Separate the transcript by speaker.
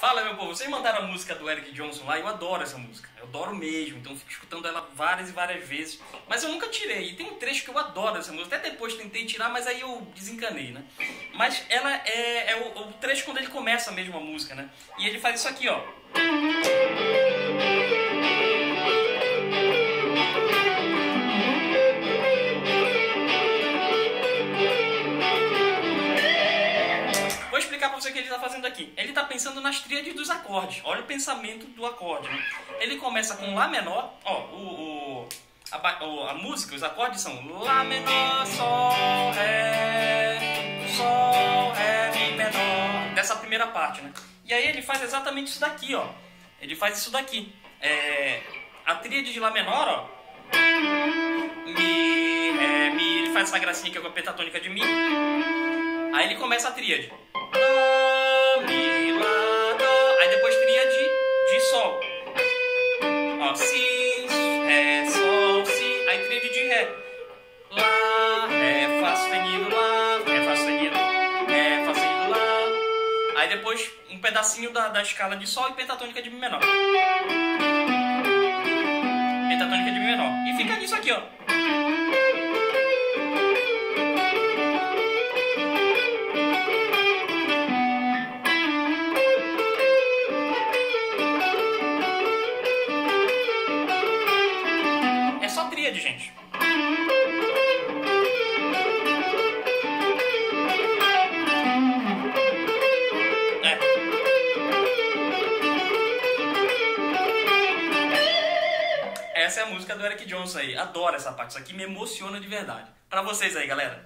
Speaker 1: Fala meu povo, vocês mandaram a música do Eric Johnson lá, eu adoro essa música, eu adoro mesmo, então fico escutando ela várias e várias vezes, mas eu nunca tirei, e tem um trecho que eu adoro dessa música, até depois tentei tirar, mas aí eu desencanei, né? Mas ela é, é o, o trecho quando ele começa mesmo a música, né? E ele faz isso aqui, ó. Explicar para você o que ele está fazendo aqui. Ele está pensando nas tríades dos acordes. Olha o pensamento do acorde. Né? Ele começa com Lá menor. Ó, o, o, a, a, música, os acordes são Lá menor, Sol, Ré, Sol, Ré, Mi menor. Dessa primeira parte, né? E aí ele faz exatamente isso daqui, ó. Ele faz isso daqui. É, a tríade de Lá menor, ó. Mi, Ré, Mi. Ele faz essa gracinha é com a pentatônica de Mi. Aí ele começa a tríade. Sustenido, Lá, Ré, sustenido, Ré, sustenido, Lá. Aí depois um pedacinho da, da escala de Sol e pentatônica de Mi menor. Pentatônica de Mi menor. E fica nisso aqui, ó. tríade, gente. Essa é a música do Eric Johnson aí. Adoro essa parte. Isso aqui me emociona de verdade. Pra vocês aí, galera.